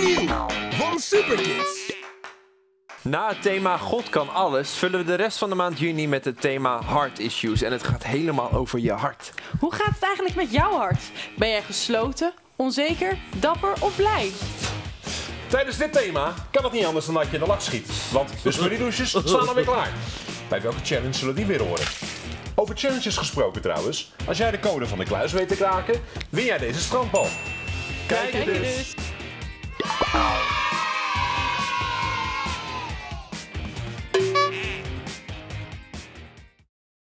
Nieuw van Superkids. Na het thema God kan alles vullen we de rest van de maand juni met het thema Heart Issues. En het gaat helemaal over je hart. Hoe gaat het eigenlijk met jouw hart? Ben jij gesloten, onzeker, dapper of blij? Tijdens dit thema kan het niet anders dan dat je in de lak schiet. Want de smurriedouches staan alweer klaar. Bij welke challenge zullen die weer horen? Over challenges gesproken trouwens. Als jij de code van de kluis weet te kraken, win jij deze strandbal. Kijk, Kijk dus.